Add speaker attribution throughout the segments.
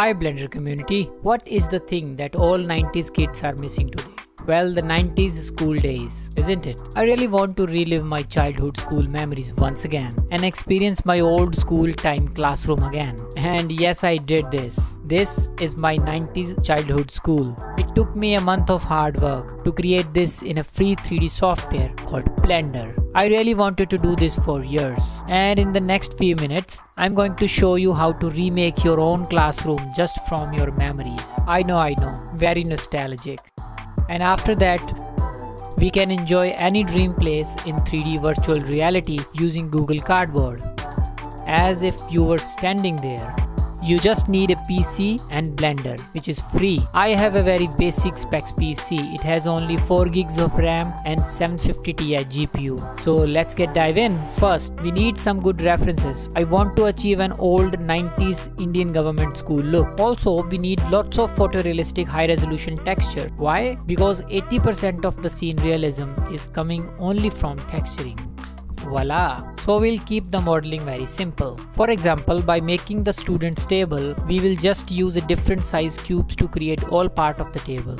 Speaker 1: Hi Blender community, what is the thing that all 90s kids are missing today? Well, the 90s school days, isn't it? I really want to relive my childhood school memories once again and experience my old school time classroom again. And yes, I did this. This is my 90s childhood school. It took me a month of hard work to create this in a free 3D software called Blender. I really wanted to do this for years. And in the next few minutes, I'm going to show you how to remake your own classroom just from your memories. I know, I know, very nostalgic and after that we can enjoy any dream place in 3D virtual reality using Google Cardboard as if you were standing there. You just need a PC and Blender which is free. I have a very basic specs PC. It has only 4 gigs of RAM and 750 Ti GPU. So let's get dive in. First, we need some good references. I want to achieve an old 90s Indian government school look. Also, we need lots of photorealistic high resolution texture. Why? Because 80% of the scene realism is coming only from texturing. Voila! So we'll keep the modeling very simple. For example, by making the students table, we will just use a different size cubes to create all part of the table.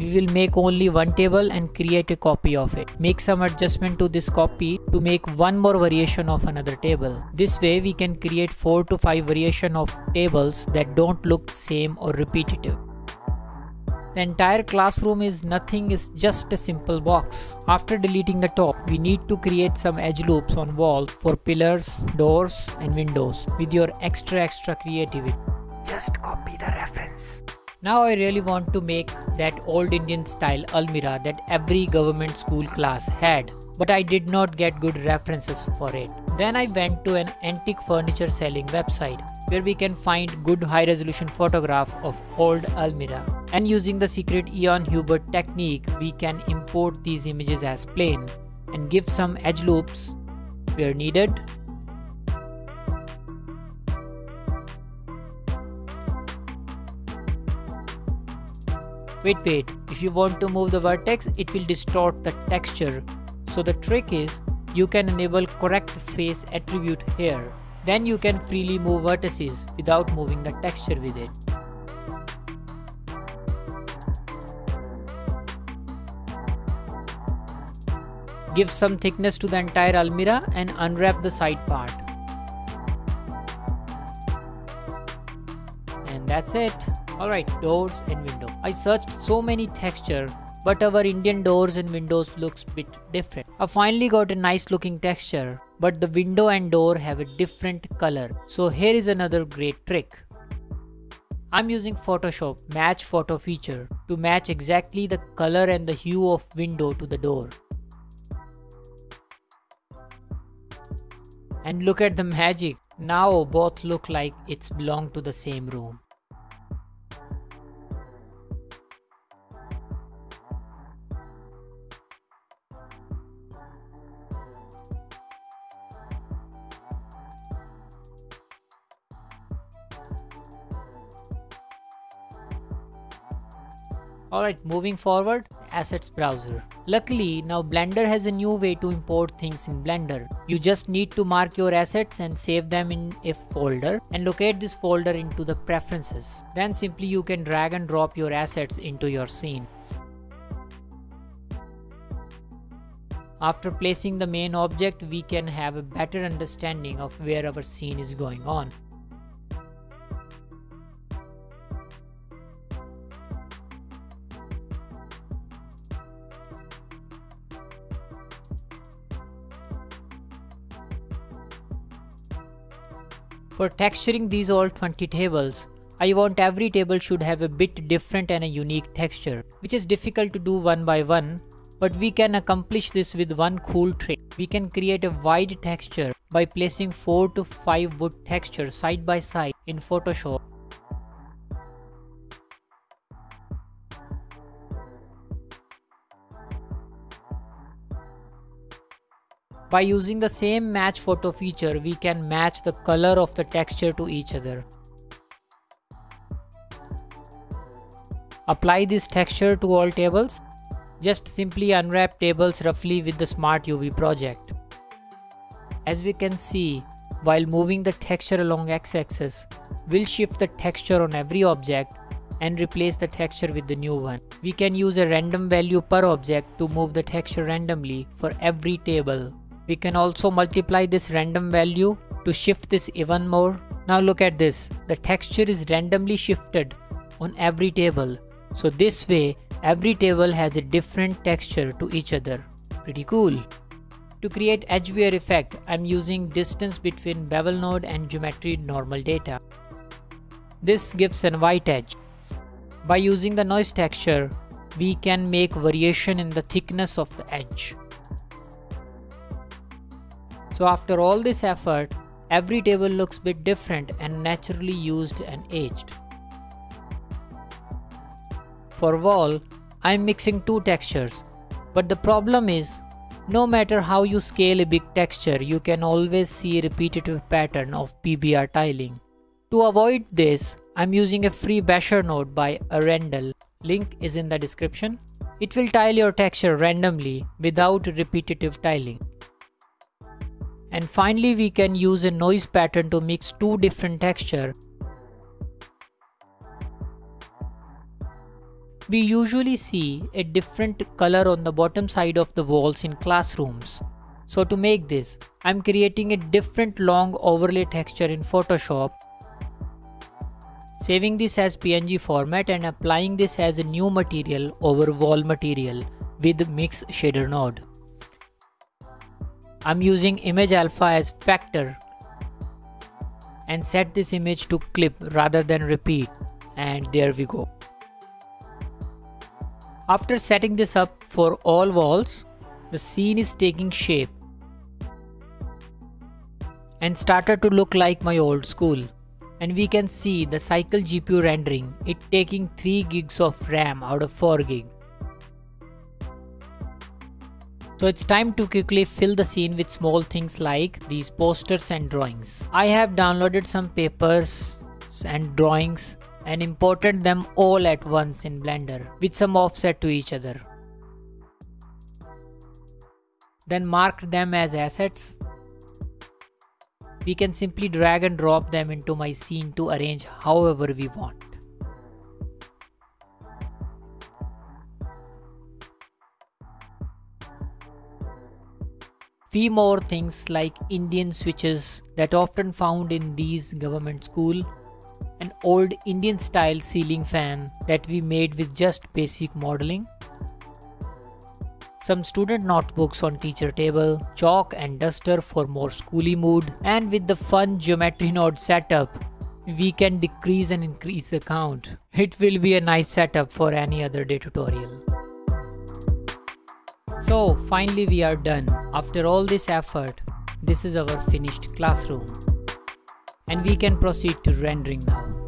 Speaker 1: we will make only one table and create a copy of it. Make some adjustment to this copy to make one more variation of another table. This way we can create 4 to 5 variation of tables that don't look same or repetitive. The entire classroom is nothing is just a simple box. After deleting the top, we need to create some edge loops on walls for pillars, doors and windows with your extra extra creativity. Just copy the reference. Now I really want to make that old Indian style almirah that every government school class had, but I did not get good references for it. Then I went to an antique furniture selling website where we can find good high resolution photograph of old almirah. And using the secret Ian Hubert technique, we can import these images as plane and give some edge loops where needed Wait, wait, if you want to move the vertex, it will distort the texture. So the trick is, you can enable correct face attribute here. Then you can freely move vertices without moving the texture with it. Give some thickness to the entire almirah and unwrap the side part. And that's it. Alright, doors and window. I searched so many texture but our Indian doors and windows looks bit different. I finally got a nice looking texture but the window and door have a different color. So here is another great trick. I'm using Photoshop match photo feature to match exactly the color and the hue of window to the door. And look at the magic. Now both look like it's belong to the same room. Alright, moving forward, Assets Browser. Luckily, now Blender has a new way to import things in Blender. You just need to mark your assets and save them in a folder and locate this folder into the preferences. Then simply you can drag and drop your assets into your scene. After placing the main object, we can have a better understanding of where our scene is going on. For texturing these all 20 tables, I want every table should have a bit different and a unique texture, which is difficult to do one by one, but we can accomplish this with one cool trick. We can create a wide texture by placing 4 to 5 wood textures side by side in Photoshop By using the same match photo feature, we can match the color of the texture to each other. Apply this texture to all tables. Just simply unwrap tables roughly with the Smart UV project. As we can see, while moving the texture along x-axis, we'll shift the texture on every object and replace the texture with the new one. We can use a random value per object to move the texture randomly for every table. We can also multiply this random value to shift this even more. Now look at this, the texture is randomly shifted on every table. So this way, every table has a different texture to each other. Pretty cool. To create edge wear effect, I'm using distance between bevel node and geometry normal data. This gives an white edge. By using the noise texture, we can make variation in the thickness of the edge. So after all this effort, every table looks a bit different and naturally used and aged. For wall, I'm mixing two textures, but the problem is, no matter how you scale a big texture, you can always see a repetitive pattern of PBR tiling. To avoid this, I'm using a free basher node by Erindale. Link is in the description. It will tile your texture randomly without repetitive tiling. And finally we can use a noise pattern to mix two different texture. We usually see a different color on the bottom side of the walls in classrooms. So to make this, I'm creating a different long overlay texture in Photoshop saving this as PNG format and applying this as a new material over wall material with mix shader node. I'm using image alpha as factor and set this image to clip rather than repeat and there we go. After setting this up for all walls, the scene is taking shape and started to look like my old school and we can see the cycle GPU rendering it taking 3 gigs of RAM out of 4 gig. So it's time to quickly fill the scene with small things like these posters and drawings. I have downloaded some papers and drawings and imported them all at once in Blender with some offset to each other. Then marked them as assets we can simply drag and drop them into my scene to arrange however we want. Few more things like Indian switches that often found in these government school, an old Indian style ceiling fan that we made with just basic modeling, some student notebooks on teacher table, chalk and duster for more schooly mood, and with the fun geometry node setup, we can decrease and increase the count. It will be a nice setup for any other day tutorial. So finally we are done. After all this effort, this is our finished classroom. And we can proceed to rendering now.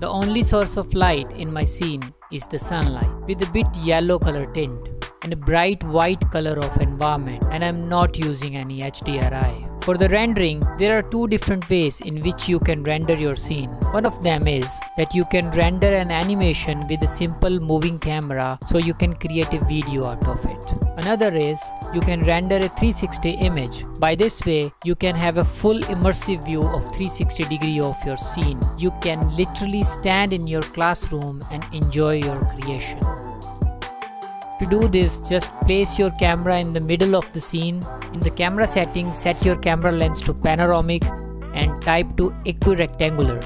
Speaker 1: The only source of light in my scene is the sunlight with a bit yellow color tint and a bright white color of environment and I'm not using any HDRI. For the rendering, there are two different ways in which you can render your scene. One of them is that you can render an animation with a simple moving camera so you can create a video out of it. Another is you can render a 360 image. By this way, you can have a full immersive view of 360 degree of your scene. You can literally stand in your classroom and enjoy your creation. To do this, just place your camera in the middle of the scene. In the camera settings, set your camera lens to panoramic and type to equirectangular.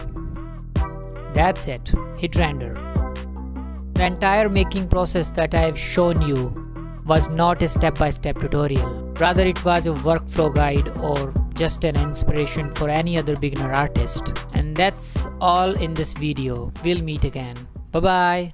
Speaker 1: That's it, hit render. The entire making process that I have shown you was not a step-by-step -step tutorial. Rather it was a workflow guide or just an inspiration for any other beginner artist. And that's all in this video. We'll meet again. Bye bye.